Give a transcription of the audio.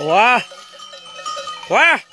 喂喂。